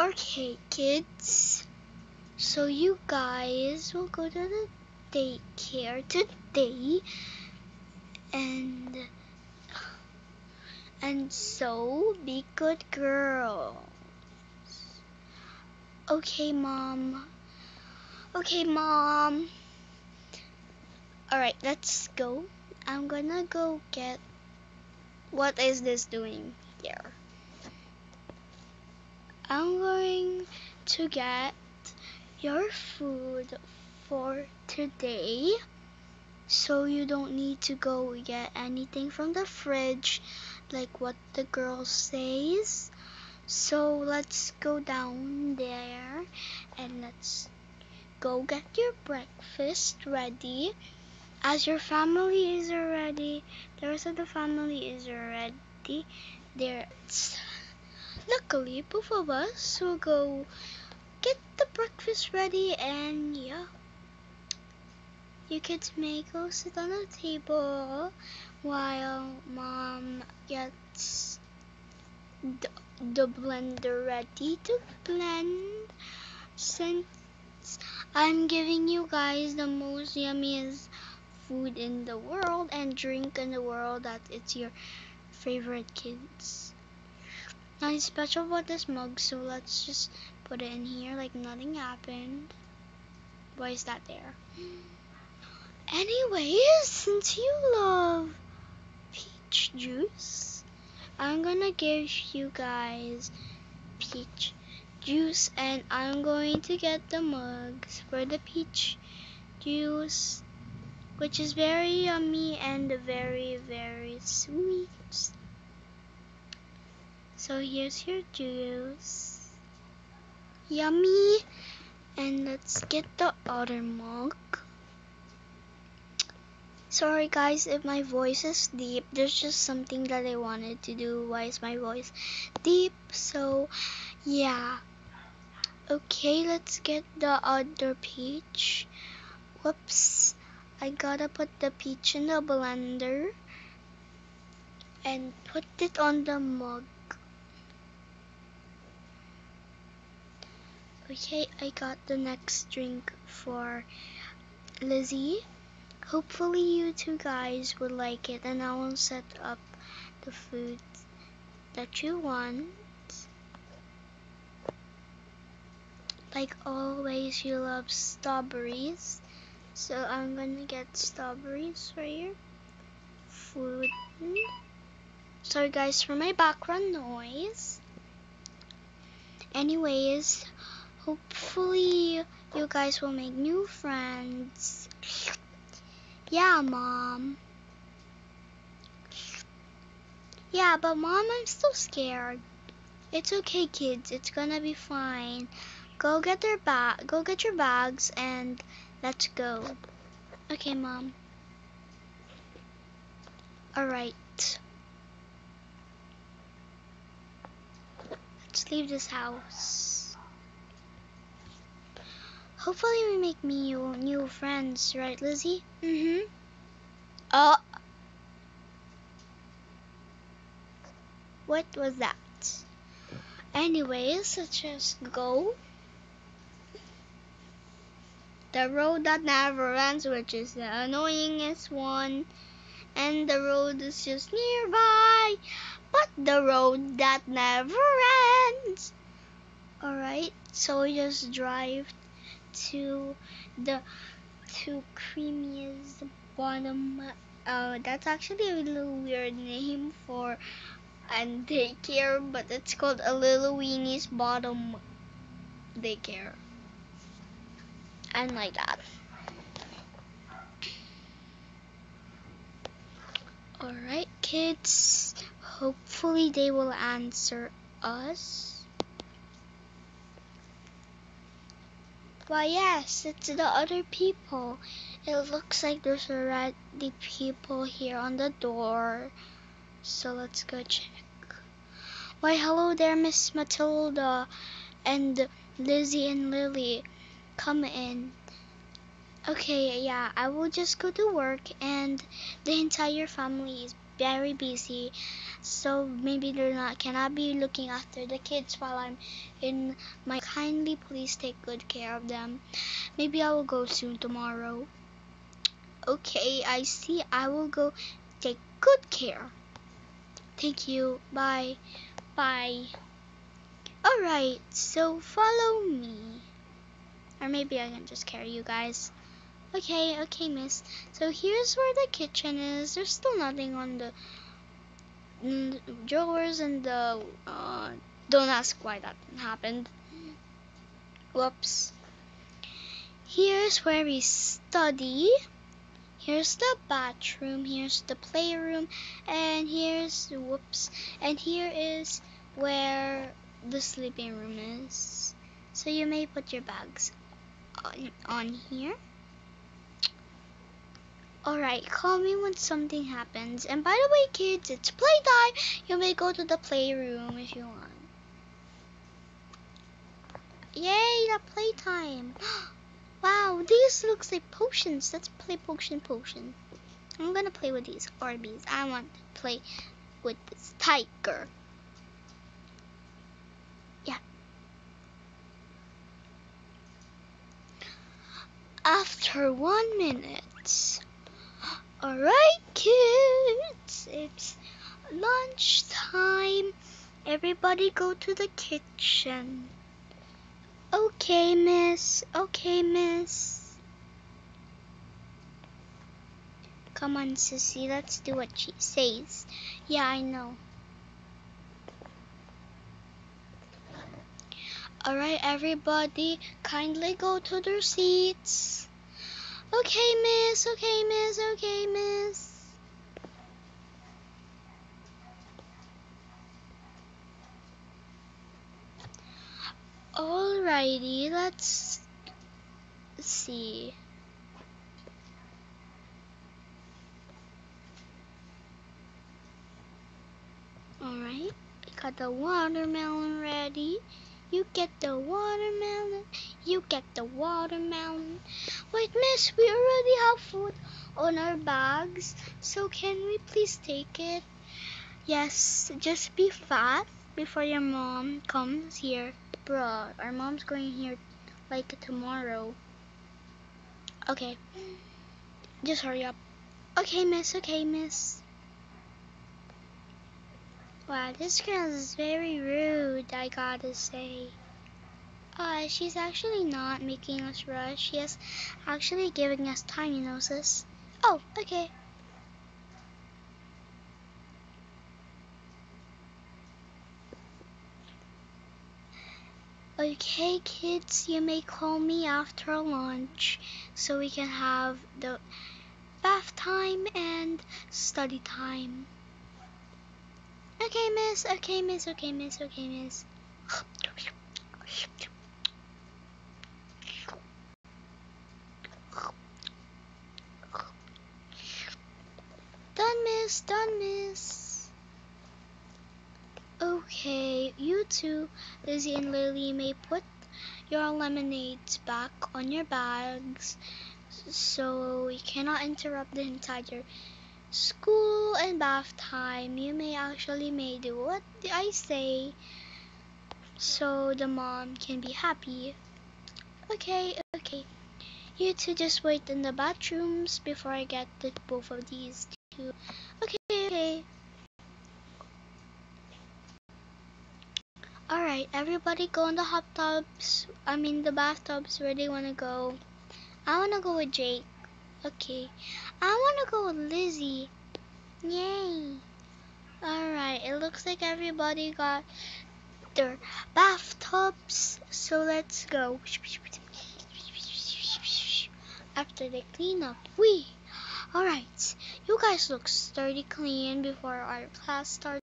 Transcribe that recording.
Okay, kids. So you guys will go to the daycare today and and so be good girls. Okay, mom. Okay, mom. Alright, let's go. I'm gonna go get. What is this doing here? I'm going to get your food for today so you don't need to go get anything from the fridge like what the girl says. So let's go down there and let's go get your breakfast ready. As your family is already the rest of the family is already there luckily both of us will go get the breakfast ready and yeah you kids may go sit on the table while mom gets the, the blender ready to blend since I'm giving you guys the most yummiest food in the world and drink in the world that it's your favorite kids. Nothing special about this mug, so let's just put it in here like nothing happened. Why is that there? Anyways, since you love peach juice, I'm gonna give you guys peach juice and I'm going to get the mugs for the peach juice which is very yummy and very very sweet. So here's your juice. Yummy. And let's get the other mug. Sorry guys if my voice is deep. There's just something that I wanted to do. Why is my voice deep? So yeah. Okay, let's get the other peach. Whoops. I gotta put the peach in the blender and put it on the mug. Okay, I got the next drink for Lizy. Hopefully you two guys will like it and I will set up the food that you want. Like always, you love strawberries. So I'm gonna get strawberries for your food. Sorry guys for my background noise. Anyways, Hopefully, you guys will make new friends. Yeah, Mom. Yeah, but Mom, I'm still scared. It's okay, kids. It's gonna be fine. Go get their bag. Go get your bags and let's go. Okay, Mom. All right. Let's leave this house. Hopefully we make new new friends, right, Lizy? Mm-hmm. Oh. What was that? Anyways, let's just go. The road that never ends, which is the annoyingest one. And the road is just nearby. But the road that never ends. Alright, so we just drive to the to creamiest bottom uh, that's actually a little weird name for a daycare but it's called a little weenie's bottom daycare. And like that. Alright kids. Hopefully they will answer us Why, yes, it's the other people. It looks like there's already people here on the door. So let's go check. Why, hello there, Miss Matilda and Lizy and Lily. Come in. Okay, yeah, I will just go to work and the entire family is very busy, so maybe they're not cannot be looking after the kids while I'm in my kindly please take good care of them. Maybe I will go soon tomorrow. Okay, I see. I will go take good care. Thank you. Bye. Bye. Alright, so follow me. Or maybe I can just carry you guys. Okay, okay, miss. So here's where the kitchen is. There's still nothing on the mm, drawers and the. Uh, don't ask why that happened. Whoops. Here's where we study. Here's the bathroom. Here's the playroom. And here's. Whoops. And here is where the sleeping room is. So you may put your bags on, on here. Alright, call me when something happens. And by the way, kids, it's playtime. You may go to the playroom if you want. Yay, the playtime. wow, these looks like potions. Let's play potion potion. I'm gonna play with these Orbeez. I want to play with this tiger. Yeah. After one minute. Alright, kids, it's lunchtime. Everybody go to the kitchen. Okay, miss. Okay, miss. Come on, sissy. Let's do what she says. Yeah, I know. Alright, everybody, kindly go to their seats. Okay, miss, okay, miss, okay, miss. Alrighty, let's see. Alright, got the watermelon ready. You get the watermelon, you get the watermelon. Wait, miss, we already have food on our bags, so can we please take it? Yes, just be fast before your mom comes here. Bruh, our mom's going here like tomorrow. Okay, just hurry up. Okay, miss, okay, miss. Wow, this girl is very rude, I gotta say. Uh, she's actually not making us rush. She is actually giving us time, you know, sis. Oh, okay. Okay, kids, you may call me after lunch so we can have the bath time and study time. Okay, miss. Okay, miss. Okay, miss. Okay, miss. Done, miss. Done, miss. Okay, you two, Lizy and Lily, may put your lemonades back on your bags so we cannot interrupt the entire school and bath time, you may actually may do what I say so the mom can be happy. Okay, okay. You two just wait in the bathrooms before I get the both of these two. Okay, okay. Alright, everybody go in the hot tubs. I mean the bathtubs where they wanna go. I wanna go with Jake. Okay. I want to go with Lizy. Yay. Alright, it looks like everybody got their bathtubs. So let's go. After they clean up, we. Alright, you guys look sturdy clean before our class starts.